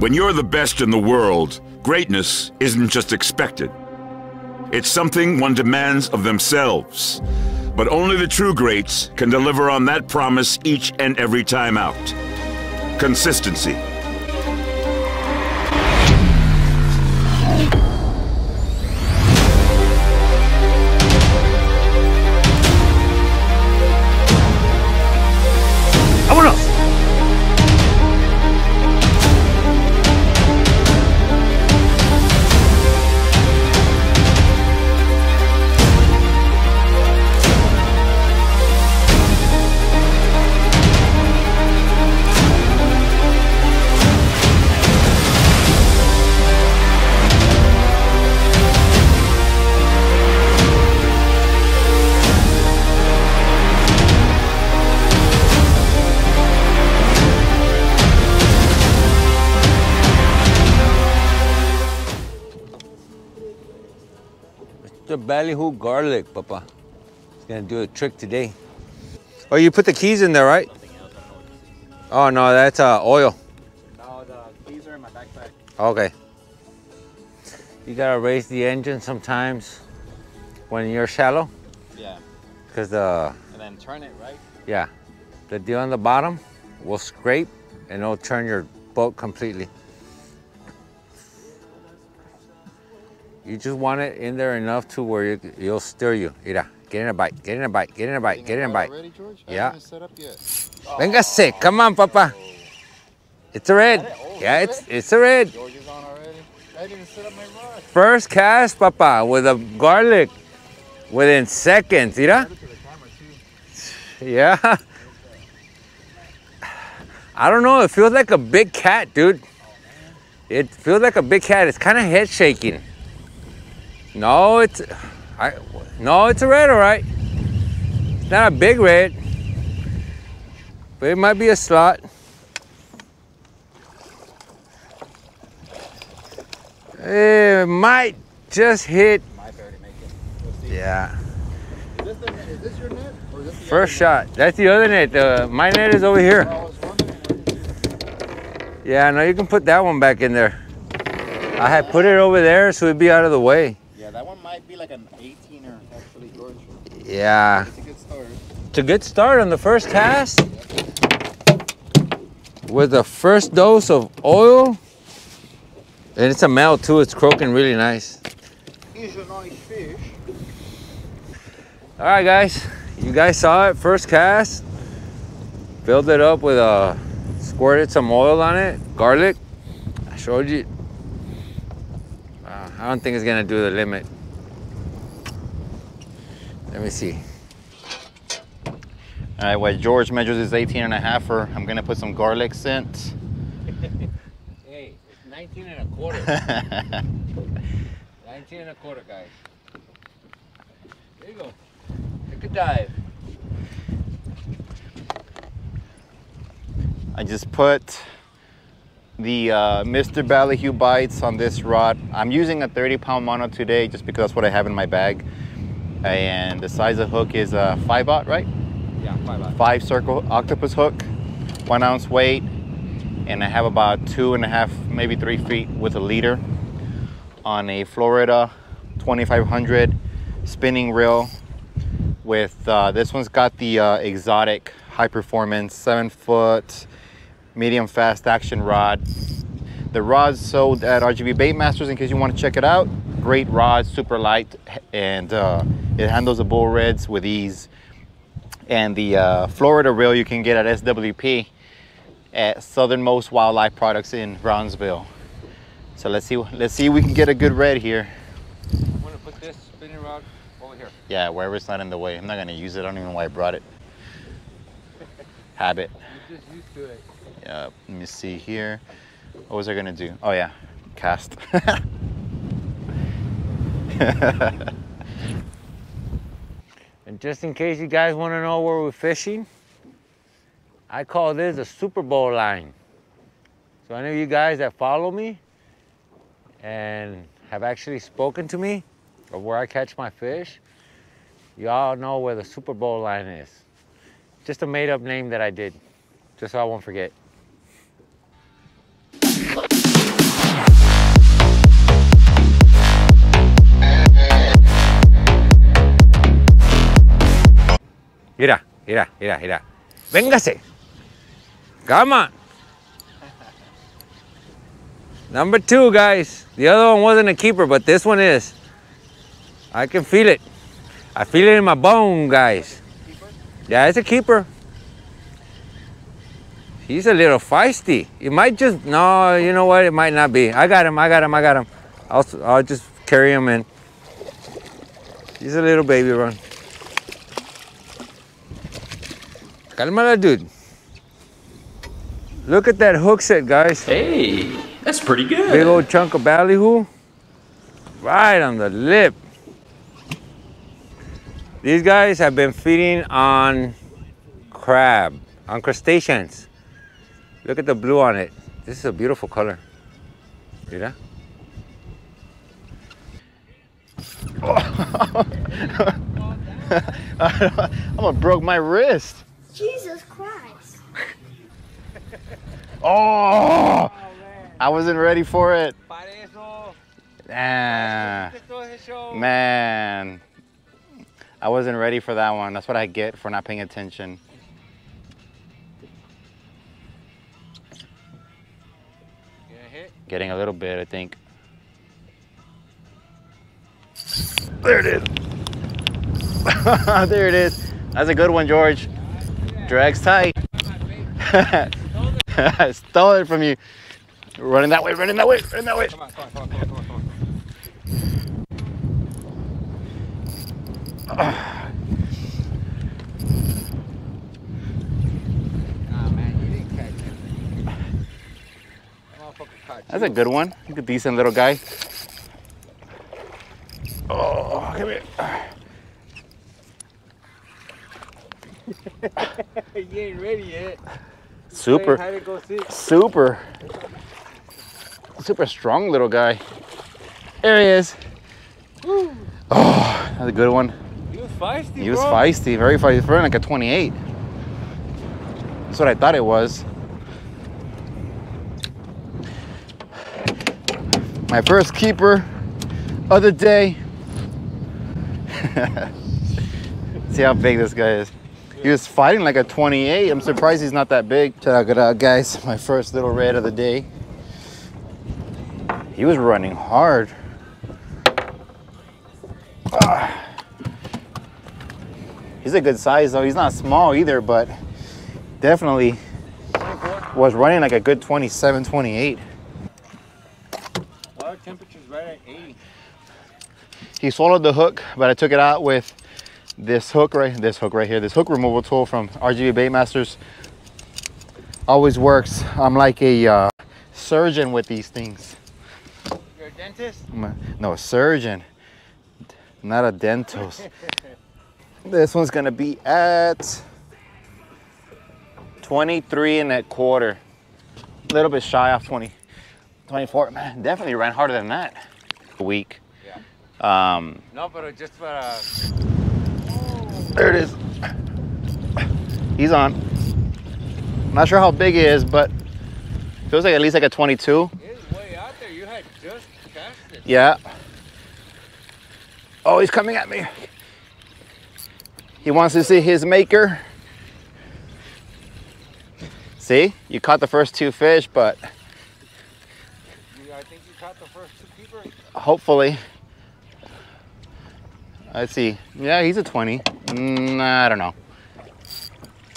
When you're the best in the world, greatness isn't just expected. It's something one demands of themselves. But only the true greats can deliver on that promise each and every time out. Consistency. Ballyhoo garlic, Papa. It's gonna do a trick today. Oh, you put the keys in there, right? Oh no, that's uh, oil. No, the keys are in my backpack. Okay. You gotta raise the engine sometimes when you're shallow, Yeah. because the And then turn it, right? yeah, the deal on the bottom will scrape and it'll turn your boat completely. You just want it in there enough to where you, you'll steer you. Mira, get in a bite, get in a bite, get in a bite, get in a bite. Ready, George? I Yeah. haven't set up yet. Véngase, come on, Papa. It's a red. Oh, yeah, it's it's a red. George is on already. I didn't set up my rod. First cast, Papa, with a garlic within seconds. Mira. To the camera too. Yeah. I don't know. It feels like a big cat, dude. Oh, it feels like a big cat. It's kind of head shaking. No, it's, I, no, it's a red, all right. It's not a big red, but it might be a slot. It might just hit. Yeah. Is this, your net? Or is this First shot. That's the other net. Uh, my net is over here. Yeah, no, you can put that one back in there. I had put it over there so it'd be out of the way. Yeah, that one might be like an 18er, actually, George. Yeah. It's a good start. It's a good start on the first cast. With the first dose of oil. And it's a male too, it's croaking really nice. He's a nice fish. All right, guys. You guys saw it, first cast. Filled it up with a, squirted some oil on it, garlic. I showed you. Uh, I don't think it's gonna do the limit. Let me see. All right, well, George measures his 18 and a half for, I'm gonna put some garlic scent. Hey, it's 19 and a quarter. 19 and a quarter, guys. There you go. Take a dive. I just put the uh, Mr. Ballyhoo bites on this rod. I'm using a 30 pound mono today just because that's what I have in my bag. And the size of hook is a five aught, right? Yeah, five out. Five circle octopus hook, one ounce weight. And I have about two and a half, maybe three feet with a leader on a Florida 2500 spinning reel with, uh, this one's got the uh, exotic high performance seven foot medium fast action rod. The rod's sold at RGV Baitmasters in case you want to check it out. Great rod, super light, and uh, it handles the bull reds with ease. And the uh, Florida reel you can get at SWP at Southernmost Wildlife Products in Brownsville. So let's see, let's see if we can get a good red here. I'm gonna put this spinning rod over here. Yeah, wherever it's not in the way. I'm not gonna use it. I don't even know why I brought it. Habit. You're just used to it. Yeah, let me see here. What was I gonna do? Oh yeah, cast. And just in case you guys want to know where we're fishing, I call this a Super Bowl line. So any of you guys that follow me and have actually spoken to me of where I catch my fish, y'all know where the Super Bowl line is. Just a made up name that I did, just so I won't forget. Mira, mira, mira, mira. Véngase. Come on. Number two, guys. The other one wasn't a keeper, but this one is. I can feel it. I feel it in my bone, guys. Yeah, it's a keeper. He's a little feisty. It might just, no, you know what? It might not be. I got him, I got him, I got him. I'll, I'll just carry him in. He's a little baby run. Cálmala, dude. Look at that hook set, guys. Hey, that's pretty good. Big old chunk of ballyhoo. Right on the lip. These guys have been feeding on crab, on crustaceans. Look at the blue on it. This is a beautiful color. Mira. I'm gonna broke my wrist. Jesus Christ. Oh, I wasn't ready for it. Ah, man, I wasn't ready for that one. That's what I get for not paying attention. Getting a little bit, I think. There it is. there it is. That's a good one, George. Drags tight. I stole it from you. Running that way, running that way, running that way. That's a good one. He's a decent little guy. Oh, come here. you ain't ready yet. Super, super, super strong little guy. There he is. Oh, that's a good one. He was feisty, He was feisty, very feisty. For like a 28. That's what I thought it was. My first keeper of the day. See how big this guy is. He was fighting like a 28. I'm surprised he's not that big. Check it out, guys. My first little red of the day. He was running hard. Ah. He's a good size though. He's not small either, but definitely was running like a good 27, 28. Water temperature's right at 80. He swallowed the hook, but I took it out with this hook right, this hook right here, this hook removal tool from RGV Baitmasters. Always works. I'm like a uh, surgeon with these things. You're a dentist? A- no, a surgeon, not a dentist. this one's gonna be at 23 and a quarter. A little bit shy off 20, 24. Man, definitely ran harder than that. A week. Um, No, but just for uh, there it is. He's on. Not sure how big he is, but feels like at least like a 22. it's way out there. You had just cast it. Yeah. Oh, he's coming at me. He wants to see his maker. See, you caught the first two fish, but I think you caught the first two keepers. hopefully. Let's see. Yeah, he's a 20. Mm, I don't know.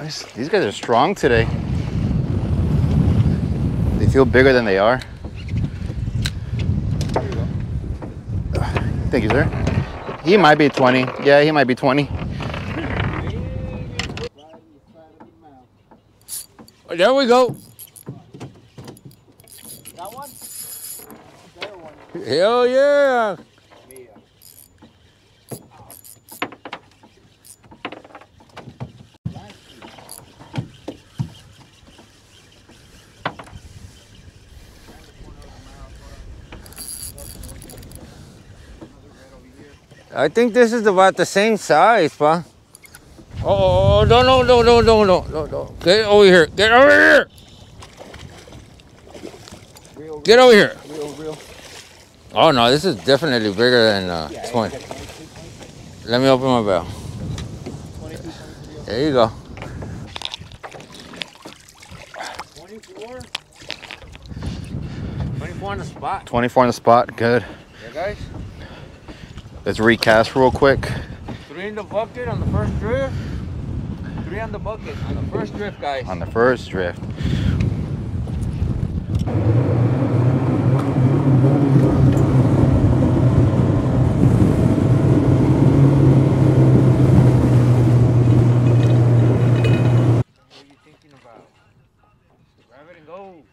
These these guys are strong today. They feel bigger than they are. Thank you, sir. He might be 20. Yeah, he might be 20. Oh, there we go. That one. Hell yeah. I think this is about the same size, pa. Oh, no, no, no, no, no, no, no, no. Get over here. Get over here. Real, Get over here. real, real. Oh no, this is definitely bigger than uh, 20. Let me open my bell. 22, There you go. 24. 24 on the spot. 24 on the spot. Good. Yeah, guys. Let's recast real quick. Three in the bucket on the first drift. Three on the bucket on the first drift, guys. on the first drift. What are you thinking about? Grab it and go.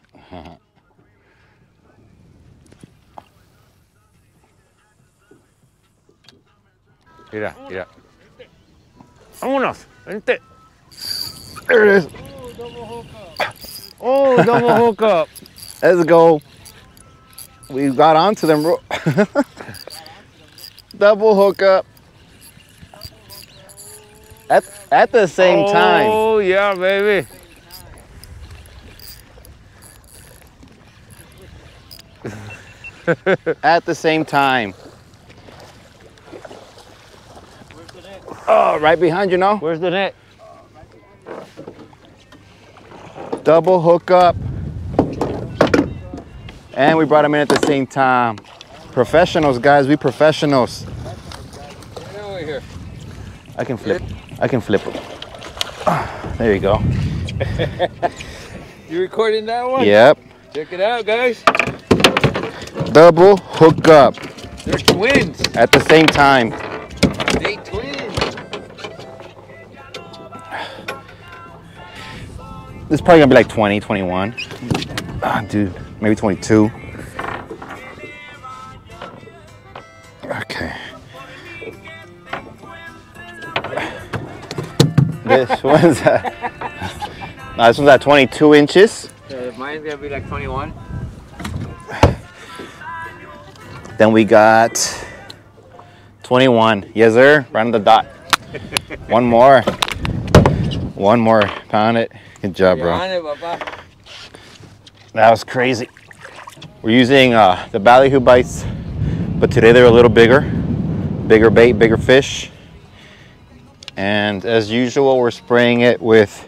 Mira, mira. Vámonos, vente. There it is. Oh, double hookup. Let's go. We got onto them. Double hookup. At, at the same time. Oh, yeah, baby. At the same time. Oh, right behind you now. Where's the net? Double hookup. And we brought them in at the same time. Professionals, guys. We professionals. Get over here. I can flip. I can flip it. There you go. You recording that one? Yep. Check it out, guys. Double hookup They're twins. at the same time. This is probably gonna be like 20, 21. Ah, dude, maybe 22. Okay. This one's at, no, this one's at 22 inches. Uh, mine's gonna be like 21. Then we got 21. Yes, sir. Right on the dot. One more. One more. Pound it. Good job, bro. on it, papa. That was crazy. We're using uh, the ballyhoo bites, but today they're a little bigger. Bigger bait, bigger fish. And as usual, we're spraying it with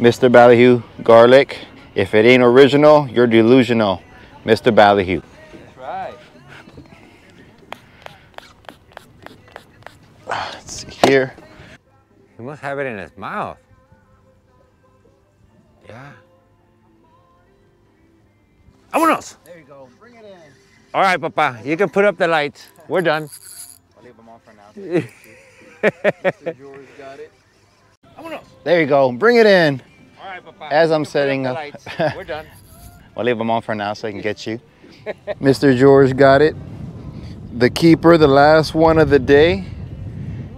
Mr. Ballyhoo garlic. If it ain't original, you're delusional. Mr. Ballyhoo. That's right. Let's see here. He must have it in his mouth. Go. Bring it in. All right, Papa. You can put up the lights. We're done. I'll leave them on for now. Mr. George got it. There you go. Bring it in. All right, Papa. As I'm setting up- We're done. I'll leave them on for now so I can get you. Mr. George got it. The keeper, the last one of the day.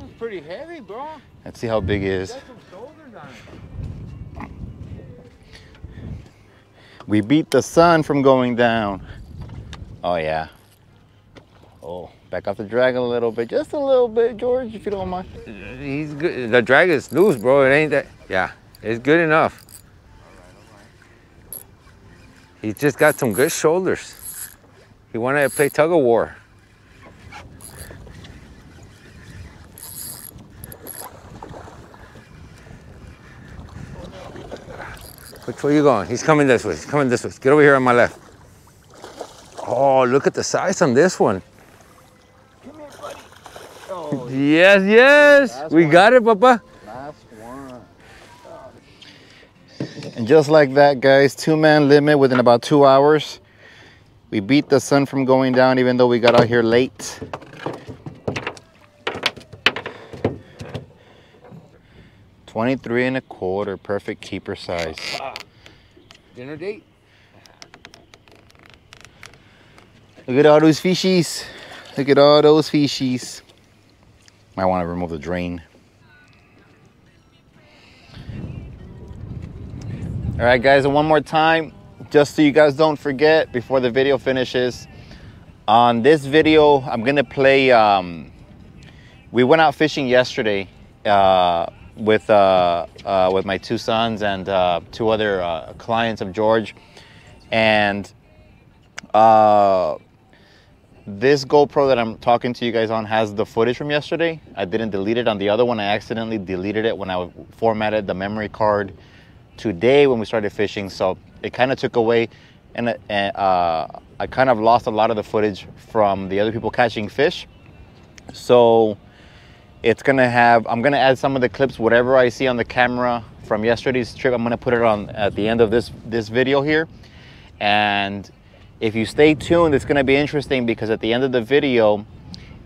It's pretty heavy, bro. Let's see how big it is. Got some shoulders on it. We beat the sun from going down. Oh yeah. Oh, back off the drag a little bit, just a little bit, George, if you don't mind. He's good. The drag is loose, bro. It ain't that. Yeah, it's good enough. He's just got some good shoulders. He wanted to play tug of war. Which way you going? He's coming this way. He's coming this way. Get over here on my left. Oh, look at the size on this one. Come here, buddy. Oh, Yes, yes. We one. got it, Papa. last one. Oh, and just like that, guys, two-man limit within about two hours. We beat the sun from going down even though we got out here late. Twenty-three and a quarter, perfect keeper size. Dinner date? Look at all those fishies. Look at all those fishies. Might want to remove the drain. All right, guys, and one more time, just so you guys don't forget before the video finishes. On this video, I'm gonna play. Um, we went out fishing yesterday uh, with uh, uh, with my two sons and uh, two other uh, clients of George, and uh, this GoPro that I'm talking to you guys on has the footage from yesterday. I didn't delete it. On the other one, I accidentally deleted it when I formatted the memory card today when we started fishing. So it kind of took away, and uh, I kind of lost a lot of the footage from the other people catching fish. So it's gonna have, I'm gonna add some of the clips, whatever I see on the camera from yesterday's trip, I'm gonna put it on at the end of this, this video here. And if you stay tuned, it's gonna be interesting because at the end of the video,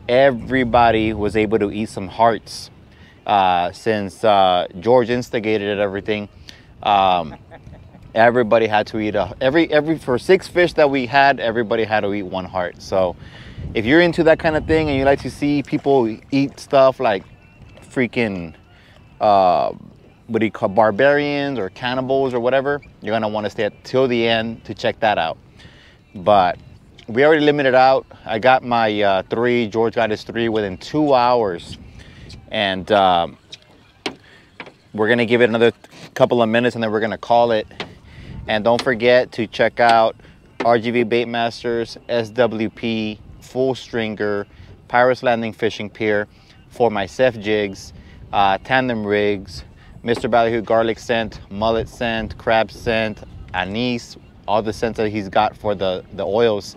everybody was able to eat some hearts. Uh, since uh, George instigated everything, um, everybody had to eat a, every, every, for six fish that we had, everybody had to eat one heart. So if you're into that kind of thing and you like to see people eat stuff like freaking, uh, what do you call barbarians or cannibals or whatever, you're gonna wanna stay till the end to check that out but we already limited out. I got my uh, three, George got his three within two hours. And um, we're gonna give it another couple of minutes and then we're gonna call it. And don't forget to check out RGV Baitmasters, SWP, Full Stringer, Pirates Landing Fishing Pier for my SEF jigs, uh, tandem rigs, Mr. Ballyhoo garlic scent, mullet scent, crab scent, anise, all the scents that he's got for the, the oils.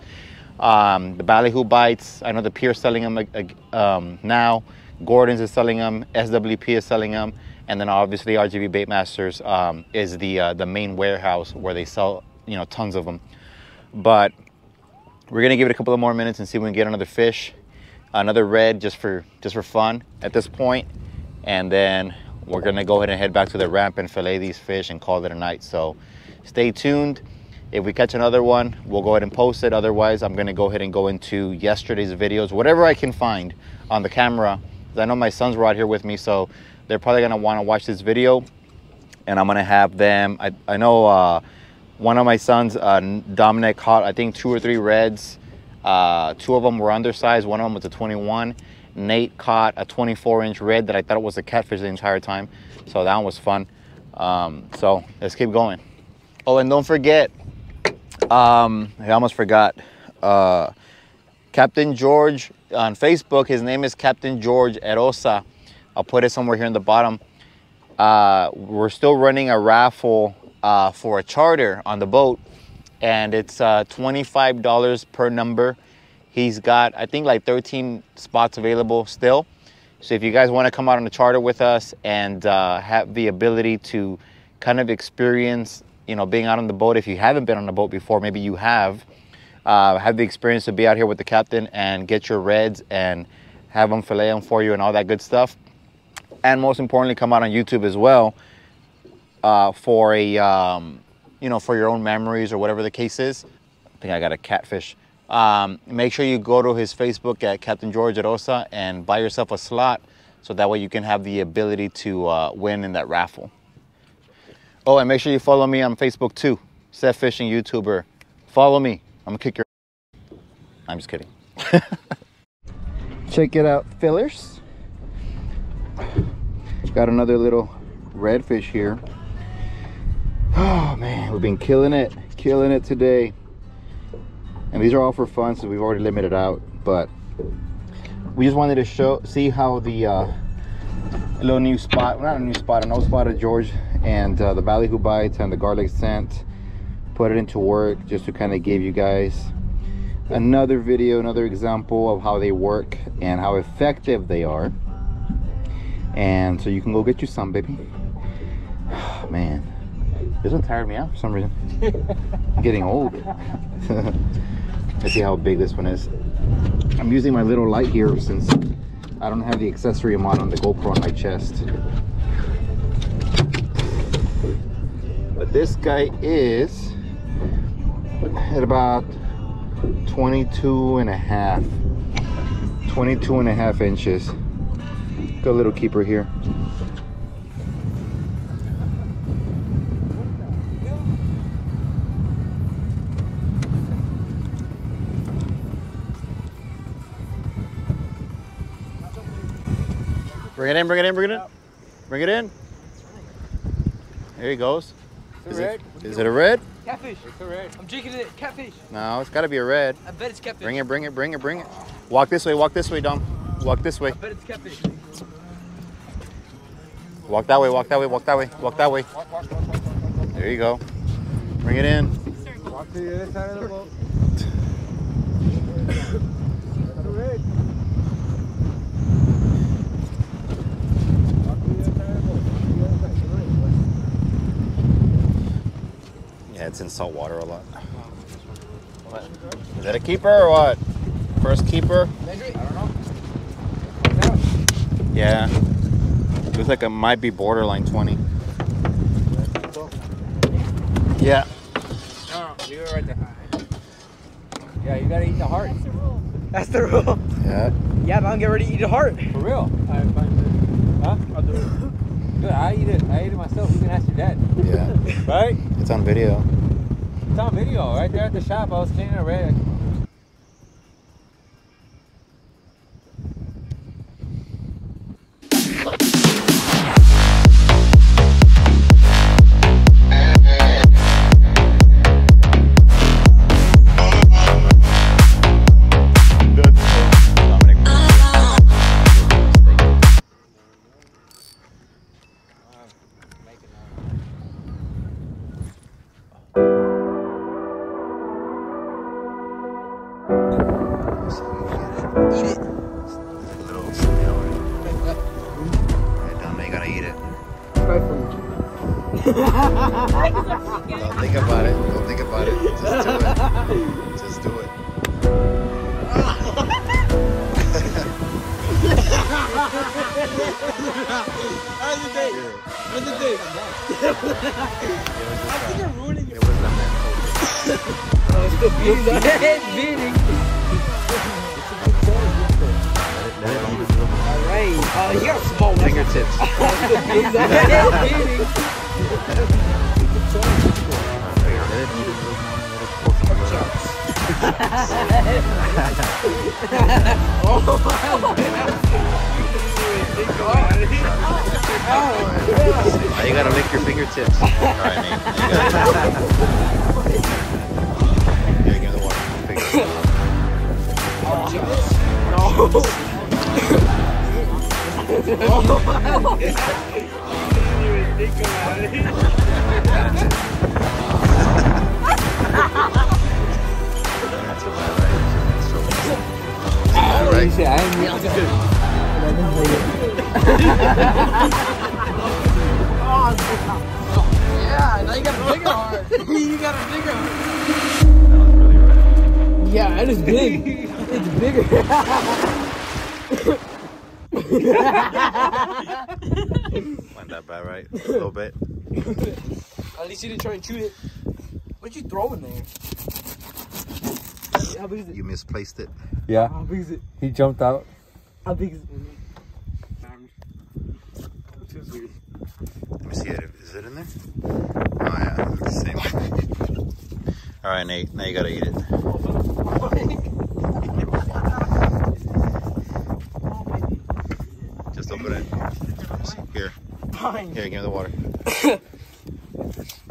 Um, the Ballyhoo Bites, I know the Pier selling them um, now. Gordon's is selling them. SWP is selling them. And then obviously RGV Baitmasters um, is the, uh, the main warehouse where they sell, you know, tons of them. But we're gonna give it a couple of more minutes and see if we can get another fish, another red just for, just for fun at this. And then we're gonna go ahead and head back to the ramp and fillet these fish and call it a night. So stay tuned. If we catch another one, we'll go ahead and post it. Otherwise, I'm gonna go ahead and go into yesterday's videos, whatever I can find on the camera. I know my sons were out here with me, so they're probably gonna wanna watch this video and I'm gonna have them, I, I know uh, one of my sons, uh, Dominic, caught I think two or three reds. Uh, two of them were undersized, one of them was a 21. Nate caught a 24 inch red that I thought was a catfish the entire time. So that one was fun. Um, so let's keep going. Oh, and don't forget, um, I almost forgot. Uh, Captain George on Facebook, his name is Captain George Erosa. I'll put it somewhere here in the bottom. Uh, we're still running a raffle uh, for a charter on the boat, and it's uh, $25 per number. He's got, I think, like 13 spots available still. So if you guys want to come out on a charter with us and uh, have the ability to kind of experience you know, being out on the boat. If you haven't been on a boat before, maybe you have, uh, have the experience to be out here with the captain and get your reds and have them fillet them for you and all that good stuff. And most importantly, come out on YouTube as well uh, for a, um, you know, for your own memories or whatever the case is. I think I got a catfish. Um, make sure you go to his Facebook at Captain George Rosa and buy yourself a slot so that way you can have the ability to uh, win in that raffle. Oh, and make sure you follow me on Facebook too. SEF Fishing YouTuber. Follow me. I'm gonna kick your I'm just kidding. Check it out, fillers. Got another little redfish here. Oh man, we've been killing it, killing it today. And these are all for fun, so we've already limited out. But we just wanted to show, see how the uh, little new spot, well, not a new spot, an old spot of George and uh, the Ballyhoo Bites and the garlic scent. Put it into work just to kind of give you guys another video another example of how they work and how effective they are. And so you can go get you some baby. Oh, man this one tired me out for some reason. I'm getting old. Let's see how big this one is. I'm using my little light here since I don't have the accessory mod on the GoPro on my chest. But this guy is at about 22 and a half. 22 and a half inches. Got a little keeper here Bring it in, bring it in, bring it in. Bring it in. There he goes. Is Is it it, is it a red? Catfish. It's a red. I'm drinking it. Catfish. No, it's got to be a red. I bet it's catfish. Bring it, bring it, bring it, bring it. Walk this way, walk this way, Dom. Walk this way. I bet it's catfish. Walk that way, walk that way, walk that way, walk that way. There you go. Bring it in. Walk to the other side of the boat. Yeah, it's in salt water a lot. What? Is that a keeper or what? First keeper? Yeah. Looks like it might be borderline 20. Yeah. No, leave it right there. Yeah, you gotta eat the heart. That's the rule. Yeah. Yeah, man, get ready to eat a heart. For real. Huh? I'll do it. Good, I eat it. I ate it myself. You can ask your dad. Yeah. Right? It's on video. It's on video. Right there at the shop. I was cleaning red. Little How's the day? How's the day? I think you're ruining It It was the mental. Beating. Alright. Uh, you got small Fingertips. Beating. Now you gotta lick your fingertips. All right, Nate. Now you gotta- Here, give me the water. Fingertips. Not too bad, right? It's so- All right. I ain't Yeah, now you got a bigger heart. you got a bigger heart. That was really red. Yeah, it is big. it's bigger. Went that bad, right? A little bit. At least you didn't try and shoot it. What'd you throw in there? How big is it? You misplaced it. Yeah, How big is it? he jumped out. How big is it? Let me see it. Is it in there? Oh yeah, it's the same. All right, Nate. Now you gotta eat it. Just open it. Here, Fine. here. Give me the water.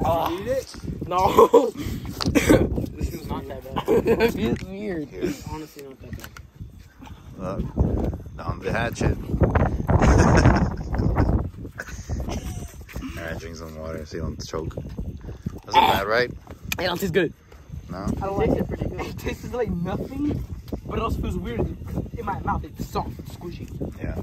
Oh. Eat it? No. this is not that bad. it feels weird. Here. Honestly, not that bad. Look, down the hatchet. All right, drink some water so you don't choke. Wasn't bad, right? It don't taste good. No. I don't like it. Pretty good. It tastes like nothing, but it also feels weird in my mouth. It's soft, squishy. Yeah.